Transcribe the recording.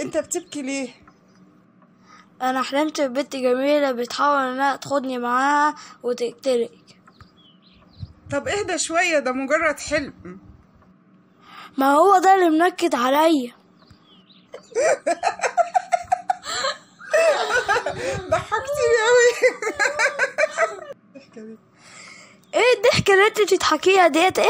انت بتبكي ليه؟ أنا حلمت ببنت جميلة بتحاول انها تاخدني معاها وتقتلك. طب اهدى شوية ده مجرد حلم. ما هو ده اللي منكد عليا. ضحكتني قوي إيه الضحكة اللي انت بتضحكيها ديت؟ إيه؟